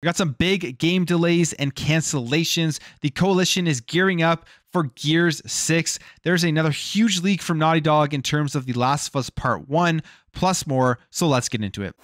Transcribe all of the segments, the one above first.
We got some big game delays and cancellations. The coalition is gearing up for Gears 6. There's another huge leak from Naughty Dog in terms of The Last of Us Part 1, plus more. So let's get into it.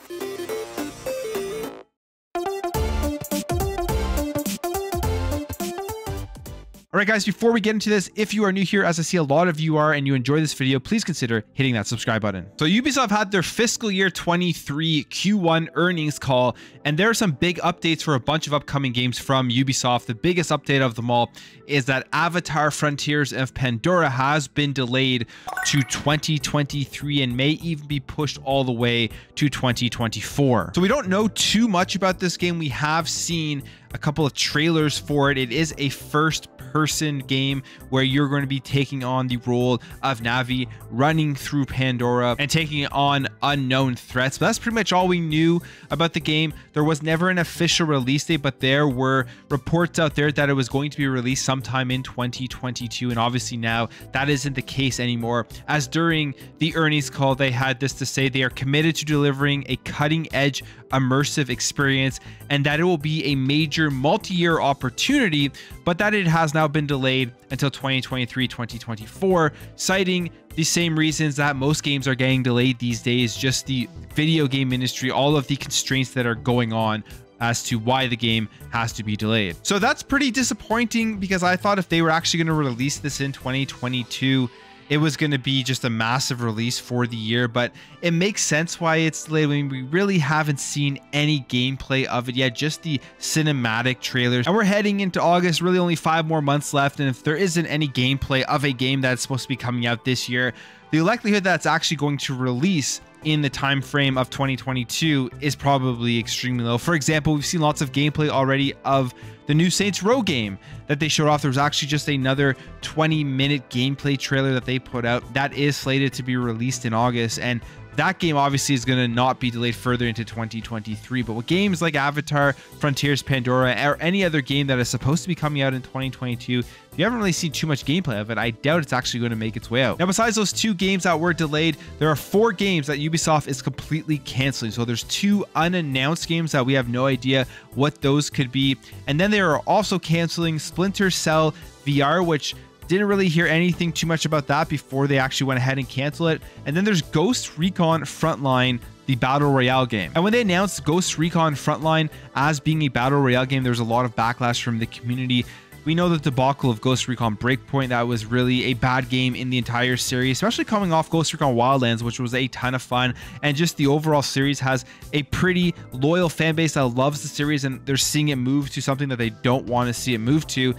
All right, guys, before we get into this, if you are new here, as I see a lot of you are, and you enjoy this video, please consider hitting that subscribe button. So Ubisoft had their fiscal year 23 Q1 earnings call, and there are some big updates for a bunch of upcoming games from Ubisoft. The biggest update of them all is that Avatar Frontiers of Pandora has been delayed to 2023 and may even be pushed all the way to 2024. So we don't know too much about this game. We have seen a couple of trailers for it. It is a first person game where you're going to be taking on the role of Na'vi, running through Pandora and taking on unknown threats. But that's pretty much all we knew about the game. There was never an official release date, but there were reports out there that it was going to be released sometime in 2022. And obviously now that isn't the case anymore. As during the earnings call, they had this to say they are committed to delivering a cutting edge immersive experience and that it will be a major multi-year opportunity, but that it has now been delayed until 2023, 2024, citing the same reasons that most games are getting delayed these days, just the video game industry, all of the constraints that are going on as to why the game has to be delayed. So that's pretty disappointing because I thought if they were actually going to release this in 2022, it was going to be just a massive release for the year, but it makes sense why it's delayed. I mean, we really haven't seen any gameplay of it yet, just the cinematic trailers. And we're heading into August, really only five more months left. And if there isn't any gameplay of a game that's supposed to be coming out this year, the likelihood that's actually going to release in the time frame of 2022 is probably extremely low. For example, we've seen lots of gameplay already of the new Saints Row game that they showed off. There was actually just another 20 minute gameplay trailer that they put out that is slated to be released in August. And that game obviously is going to not be delayed further into 2023. But with games like Avatar, Frontiers, Pandora, or any other game that is supposed to be coming out in 2022, if you haven't really seen too much gameplay of it, I doubt it's actually going to make its way out. Now, besides those two games that were delayed, there are four games that Ubisoft is completely canceling. So there's two unannounced games that we have no idea what those could be. And then they are also canceling Splinter Cell VR, which didn't really hear anything too much about that before they actually went ahead and canceled it. And then there's Ghost Recon Frontline, the Battle Royale game. And when they announced Ghost Recon Frontline as being a Battle Royale game, there was a lot of backlash from the community. We know the debacle of Ghost Recon Breakpoint, that was really a bad game in the entire series, especially coming off Ghost Recon Wildlands, which was a ton of fun. And just the overall series has a pretty loyal fan base that loves the series and they're seeing it move to something that they don't want to see it move to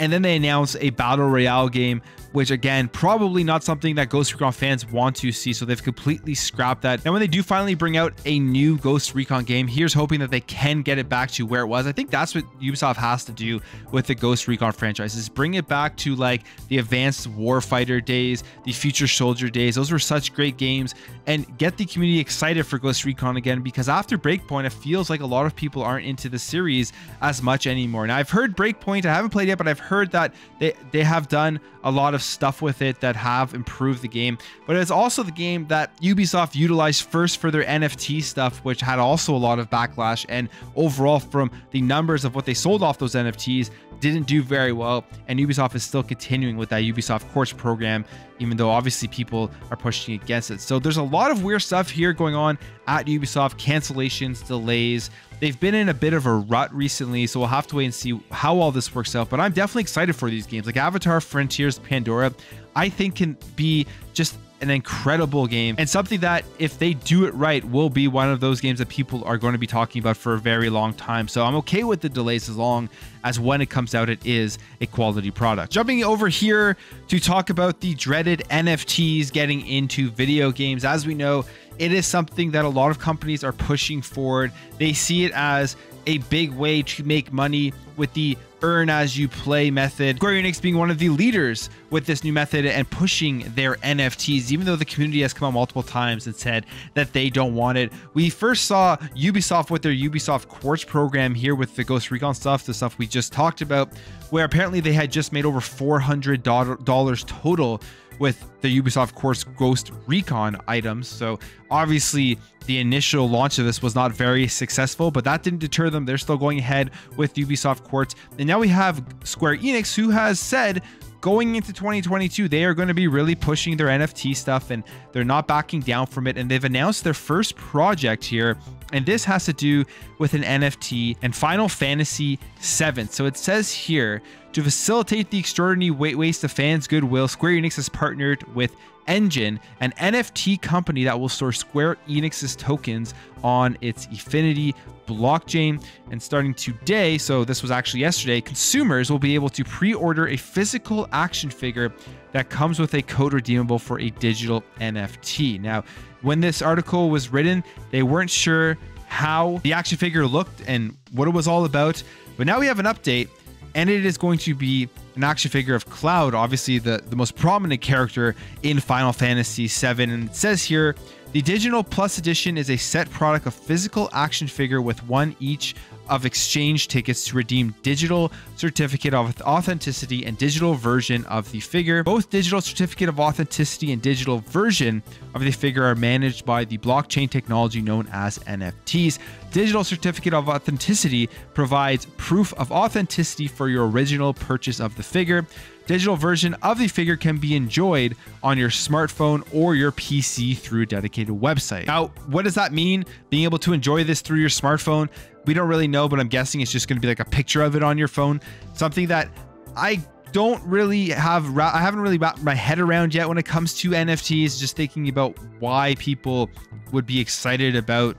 and then they announced a battle royale game which again, probably not something that Ghost Recon fans want to see. So they've completely scrapped that. And when they do finally bring out a new Ghost Recon game, here's hoping that they can get it back to where it was. I think that's what Ubisoft has to do with the Ghost Recon franchise is bring it back to like the advanced warfighter days, the future soldier days. Those were such great games and get the community excited for Ghost Recon again because after Breakpoint, it feels like a lot of people aren't into the series as much anymore. Now I've heard Breakpoint, I haven't played yet, but I've heard that they, they have done a lot of stuff with it that have improved the game. But it's also the game that Ubisoft utilized first for their NFT stuff, which had also a lot of backlash. And overall, from the numbers of what they sold off those NFTs, didn't do very well. And Ubisoft is still continuing with that Ubisoft Quartz program, even though obviously people are pushing against it. So there's a lot of weird stuff here going on at Ubisoft cancellations, delays. They've been in a bit of a rut recently, so we'll have to wait and see how all this works out. But I'm definitely excited for these games. Like Avatar, Frontiers, Pandora, I think can be just an incredible game and something that if they do it right will be one of those games that people are going to be talking about for a very long time so i'm okay with the delays as long as when it comes out it is a quality product jumping over here to talk about the dreaded nfts getting into video games as we know it is something that a lot of companies are pushing forward they see it as a big way to make money with the earn as you play method. Square Enix being one of the leaders with this new method and pushing their NFTs, even though the community has come out multiple times and said that they don't want it. We first saw Ubisoft with their Ubisoft Quartz program here with the Ghost Recon stuff, the stuff we just talked about, where apparently they had just made over $400 total with the Ubisoft Quartz Ghost Recon items. So obviously the initial launch of this was not very successful, but that didn't deter them. They're still going ahead with Ubisoft Quartz. And now we have Square Enix who has said going into 2022, they are going to be really pushing their NFT stuff and they're not backing down from it. And they've announced their first project here. And this has to do with an NFT and Final Fantasy VII. So it says here to facilitate the extraordinary weight waste of fans' goodwill, Square Enix has partnered with Enjin, an NFT company that will store Square Enix's tokens on its Efinity blockchain. And starting today, so this was actually yesterday, consumers will be able to pre order a physical action figure that comes with a code redeemable for a digital NFT. Now, when this article was written, they weren't sure how the action figure looked and what it was all about. But now we have an update, and it is going to be an action figure of Cloud, obviously the, the most prominent character in Final Fantasy VII. And it says here, the Digital Plus Edition is a set product of physical action figure with one each of exchange tickets to redeem digital certificate of authenticity and digital version of the figure. Both digital certificate of authenticity and digital version of the figure are managed by the blockchain technology known as NFTs. Digital certificate of authenticity provides proof of authenticity for your original purchase of the figure. Digital version of the figure can be enjoyed on your smartphone or your PC through a dedicated website. Now, what does that mean? Being able to enjoy this through your smartphone? We don't really know, but I'm guessing it's just going to be like a picture of it on your phone. Something that I don't really have I haven't really wrapped my head around yet when it comes to NFTs just thinking about why people would be excited about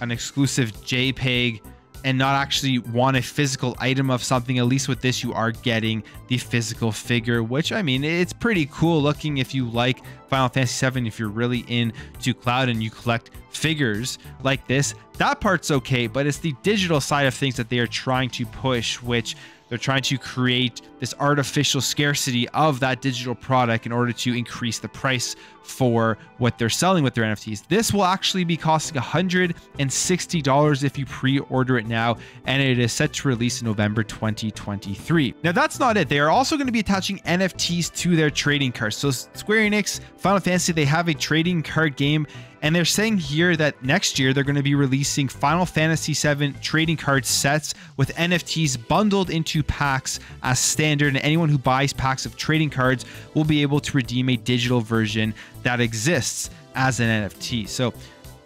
an exclusive JPEG and not actually want a physical item of something. At least with this, you are getting the physical figure, which I mean, it's pretty cool looking if you like Final Fantasy VII, if you're really into Cloud and you collect figures like this. That part's okay, but it's the digital side of things that they are trying to push, which they're trying to create this artificial scarcity of that digital product in order to increase the price for what they're selling with their NFTs. This will actually be costing $160 if you pre-order it now, and it is set to release in November 2023. Now that's not it. They are also going to be attaching NFTs to their trading cards. So Square Enix, Final Fantasy, they have a trading card game and they're saying here that next year they're going to be releasing Final Fantasy VII trading card sets with NFTs bundled into packs as standard. And anyone who buys packs of trading cards will be able to redeem a digital version that exists as an NFT. So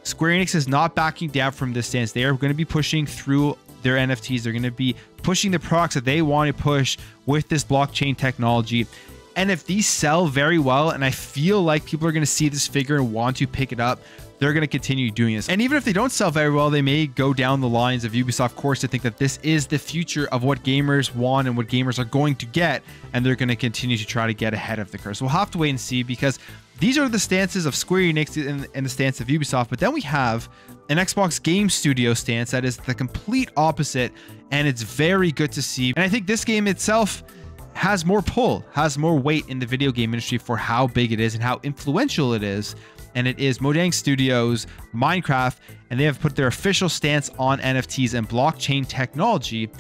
Square Enix is not backing down from this stance. They are going to be pushing through their NFTs. They're going to be pushing the products that they want to push with this blockchain technology. And if these sell very well, and I feel like people are going to see this figure and want to pick it up, they're going to continue doing this. And even if they don't sell very well, they may go down the lines of Ubisoft Quartz to think that this is the future of what gamers want and what gamers are going to get. And they're going to continue to try to get ahead of the curve. So we'll have to wait and see because these are the stances of Square Enix and, and the stance of Ubisoft. But then we have an Xbox Game Studio stance that is the complete opposite. And it's very good to see. And I think this game itself has more pull, has more weight in the video game industry for how big it is and how influential it is. And it is Mojang Studios, Minecraft, and they have put their official stance on NFTs and blockchain technology.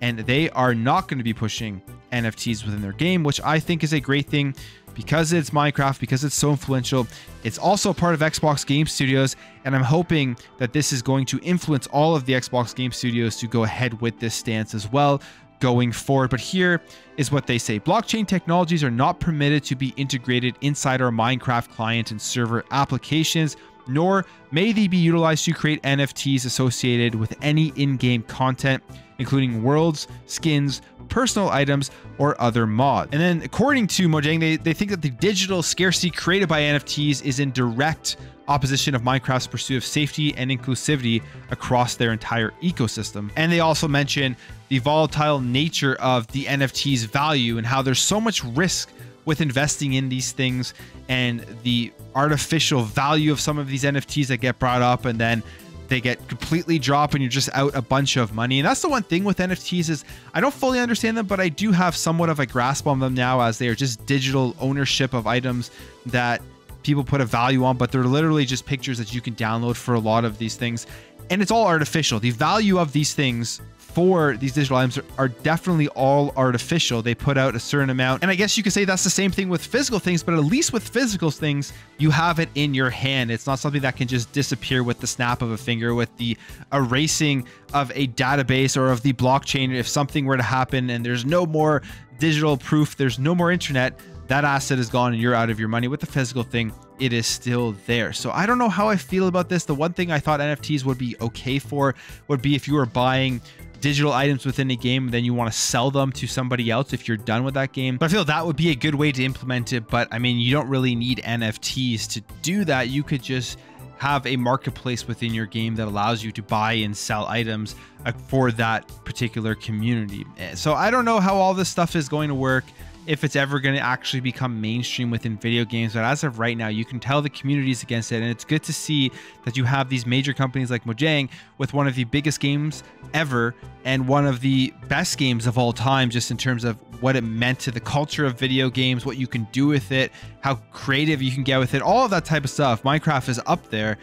And they are not going to be pushing NFTs within their game, which I think is a great thing because it's Minecraft, because it's so influential. It's also part of Xbox Game Studios, and I'm hoping that this is going to influence all of the Xbox Game Studios to go ahead with this stance as well going forward. But here is what they say. Blockchain technologies are not permitted to be integrated inside our Minecraft client and server applications, nor may they be utilized to create NFTs associated with any in-game content, including worlds, skins, personal items, or other mods. And then according to Mojang, they, they think that the digital scarcity created by NFTs is in direct opposition of Minecraft's pursuit of safety and inclusivity across their entire ecosystem. And they also mention the volatile nature of the NFT's value and how there's so much risk with investing in these things and the artificial value of some of these NFTs that get brought up and then they get completely dropped and you're just out a bunch of money. And that's the one thing with NFTs is I don't fully understand them, but I do have somewhat of a grasp on them now as they are just digital ownership of items that people put a value on, but they're literally just pictures that you can download for a lot of these things. And it's all artificial. The value of these things for these digital items are, are, definitely all artificial. They put out a certain amount. And I guess you could say that's the same thing with physical things, but at least with physical things, you have it in your hand. It's not something that can just disappear with the snap of a finger, with the erasing of a database or of the blockchain. If something were to happen and there's no more digital proof, there's no more internet, that asset is gone and you're out of your money. With the physical thing, it is still there. So I don't know how I feel about this. The one thing I thought NFTs would be okay for would be if you were buying digital items within a game, then you want to sell them to somebody else if you're done with that game. But I feel that would be a good way to implement it. But I mean, you don't really need NFTs to do that. You could just have a marketplace within your game that allows you to buy and sell items uh, for that particular community. Eh, so I don't know how all this stuff is going to work if it's ever going to actually become mainstream within video games. But as of right now, you can tell the communities against it. And it's good to see that you have these major companies like Mojang with one of the biggest games ever and one of the best games of all time, just in terms of what it meant to the culture of video games, what you can do with it, how creative you can get with it, all of that type of stuff. Minecraft is up there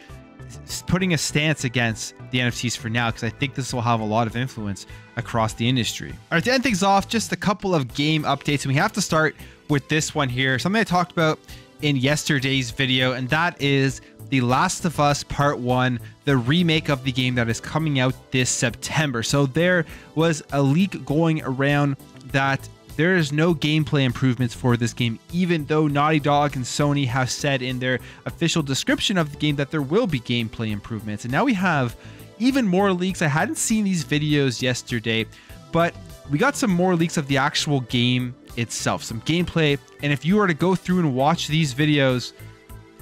putting a stance against the NFTs for now because I think this will have a lot of influence across the industry. All right, to end things off, just a couple of game updates. And we have to start with this one here, something I talked about in yesterday's video, and that is The Last of Us Part 1, the remake of the game that is coming out this September. So there was a leak going around that there is no gameplay improvements for this game, even though Naughty Dog and Sony have said in their official description of the game that there will be gameplay improvements. And now we have even more leaks. I hadn't seen these videos yesterday, but we got some more leaks of the actual game itself, some gameplay. And if you were to go through and watch these videos,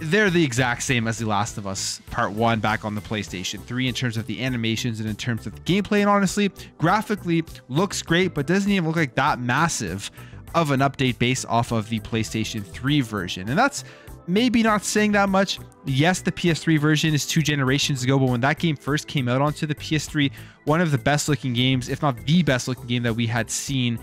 they're the exact same as The Last of Us Part 1 back on the PlayStation 3 in terms of the animations and in terms of the gameplay. And honestly, graphically looks great, but doesn't even look like that massive of an update based off of the PlayStation 3 version. And that's maybe not saying that much. Yes, the PS3 version is two generations ago, but when that game first came out onto the PS3, one of the best looking games, if not the best looking game that we had seen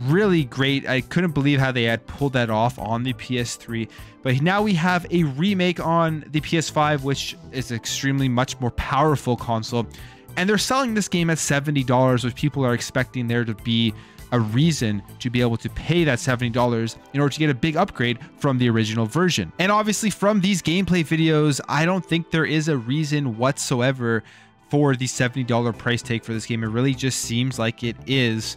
really great. I couldn't believe how they had pulled that off on the PS3. But now we have a remake on the PS5, which is extremely much more powerful console. And they're selling this game at $70, which people are expecting there to be a reason to be able to pay that $70 in order to get a big upgrade from the original version. And obviously from these gameplay videos, I don't think there is a reason whatsoever for the $70 price take for this game. It really just seems like it is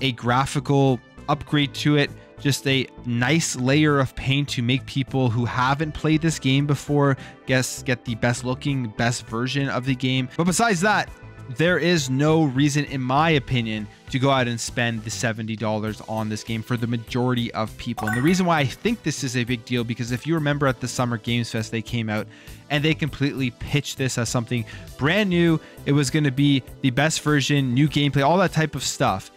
a graphical upgrade to it, just a nice layer of paint to make people who haven't played this game before guess get the best looking, best version of the game. But besides that, there is no reason, in my opinion, to go out and spend the $70 on this game for the majority of people. And the reason why I think this is a big deal, because if you remember at the Summer Games Fest, they came out and they completely pitched this as something brand new. It was going to be the best version, new gameplay, all that type of stuff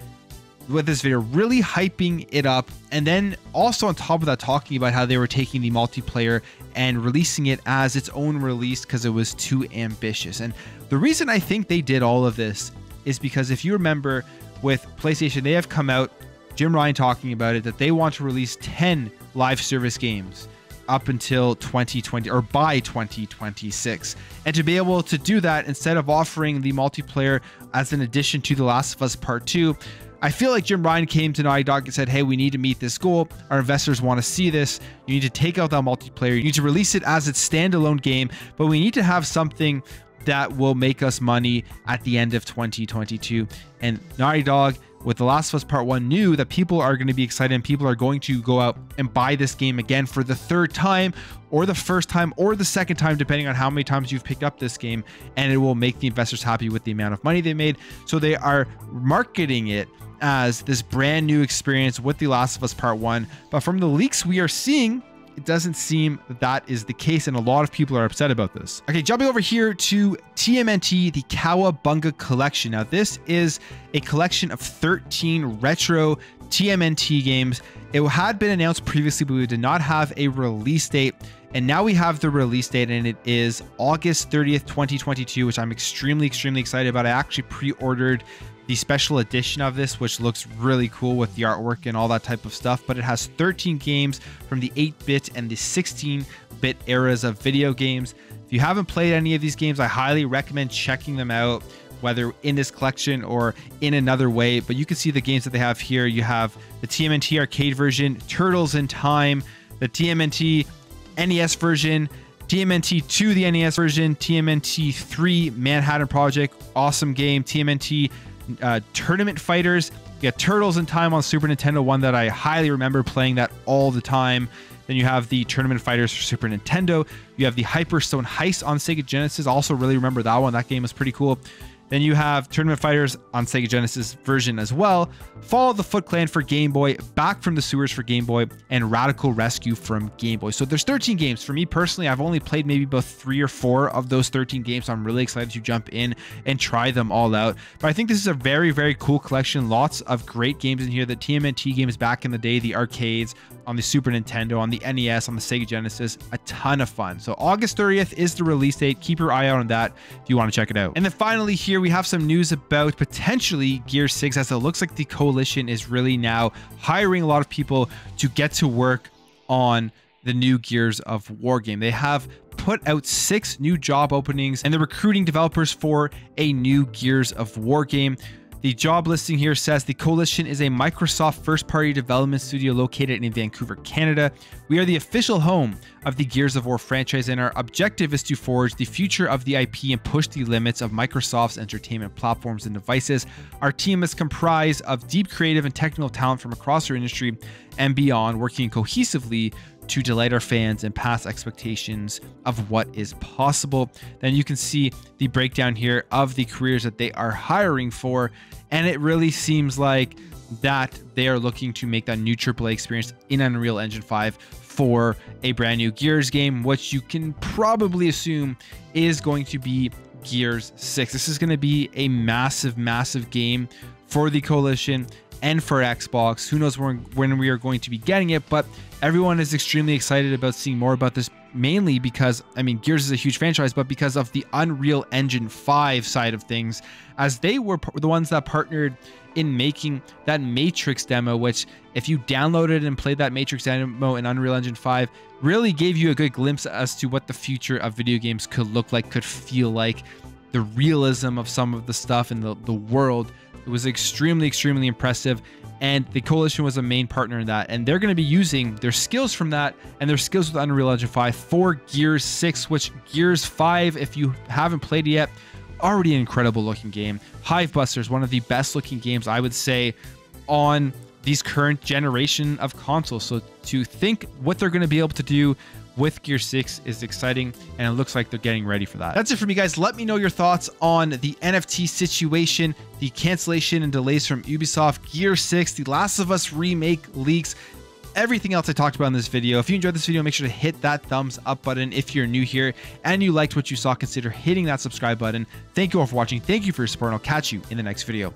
with this video, really hyping it up. And then also on top of that, talking about how they were taking the multiplayer and releasing it as its own release because it was too ambitious. And the reason I think they did all of this is because if you remember with PlayStation, they have come out, Jim Ryan talking about it, that they want to release 10 live service games up until 2020 or by 2026. And to be able to do that, instead of offering the multiplayer as an addition to The Last of Us Part 2, I feel like Jim Ryan came to Naughty Dog and said, hey, we need to meet this goal. Our investors want to see this. You need to take out that multiplayer. You need to release it as its standalone game, but we need to have something that will make us money at the end of 2022. And Naughty Dog with The Last of Us Part 1 knew that people are going to be excited and people are going to go out and buy this game again for the third time or the first time or the second time, depending on how many times you've picked up this game. And it will make the investors happy with the amount of money they made. So they are marketing it as this brand new experience with The Last of Us Part 1. But from the leaks we are seeing, it doesn't seem that, is the case, and a lot of people are upset about this. Okay, jumping over here to TMNT, the Cowabunga Collection. Now, this is a collection of 13 retro TMNT games. It had been announced previously, but we did not have a release date. And now we have the release date, and it is August 30th, 2022, which I'm extremely, extremely excited about. I actually pre ordered the special edition of this, which looks really cool with the artwork and all that type of stuff. But it has 13 games from the 8 bit and the 16 bit eras of video games. If you haven't played any of these games, I highly recommend checking them out. whether in this collection or in another way. But you can see the games that they have here. You have the TMNT arcade version, Turtles in Time, the TMNT NES version, TMNT 2, the NES version, TMNT 3, Manhattan Project, awesome game, TMNT uh, Tournament Fighters. You got Turtles in Time on Super Nintendo, one that I highly remember playing that all the time. Then you have the Tournament Fighters for Super Nintendo. You have the Hyperstone Heist on Sega Genesis. Also, really remember that one. That game was pretty cool. Then you have Tournament Fighters on Sega Genesis version as well. Follow the Foot Clan for Game Boy, Back from the Sewers for Game Boy, and Radical Rescue from Game Boy. So there's 13 games. For me personally, I've only played maybe about three or four of those 13 games. So I'm really excited to jump in and try them all out. But I think this is a very, very cool collection. Lots of great games in here. The TMNT games back in the day, the arcades on the Super Nintendo, on the NES, on the Sega Genesis, a ton of fun. So August 30th is the release date. Keep your eye out on that if you want to check it out. And then finally here, here we have some news about potentially Gear 6 as it looks like the coalition is really now hiring a lot of people to get to work on the new Gears of War game. They have put out six new job openings and they're recruiting developers for a new Gears of War game. The job listing here says the Coalition is a Microsoft first party development studio located in Vancouver, Canada. We are the official home of the Gears of War franchise, and our objective is to forge the future of the IP and push the limits of Microsoft's entertainment platforms and devices. Our team is comprised of deep creative and technical talent from across our industry and beyond, working cohesively to delight our fans and pass expectations of what is possible. Then you can see the breakdown here of the careers that they are hiring for. And it really seems like that they are looking to make that new AAA experience in Unreal Engine 5 for a brand new Gears game, which you can probably assume is going to be Gears 6. This is going to be a massive, massive game for the Coalition and for Xbox. Who knows when, when we are going to be getting it, but everyone is extremely excited about seeing more about this, mainly because, I mean, Gears is a huge franchise, but because of the Unreal Engine 5 side of things, as they were the ones that partnered in making that Matrix demo, which if you downloaded and played that Matrix demo in Unreal Engine 5, really gave you a good glimpse as to what the future of video games could look like, could feel like, the realism of some of the stuff in the, the world it was extremely, extremely impressive. And the Coalition was a main partner in that. And they're going to be using their skills from that and their skills with Unreal Engine 5 for Gears 6, which Gears 5, if you haven't played it yet, already an incredible looking game. Hivebusters, one of the best looking games, I would say, on these current generation of consoles. So to think what they're going to be able to do with Gear 6 is exciting, and it looks like they're getting ready for that. That's it for me, guys. Let me know your thoughts on the NFT situation, the cancellation and delays from Ubisoft, Gear 6, The Last of Us remake leaks, everything else I talked about in this video. If you enjoyed this video, make sure to hit that thumbs up button. If you're new here and you liked what you saw, consider hitting that subscribe button. Thank you all for watching. Thank you for your support, and I'll catch you in the next video.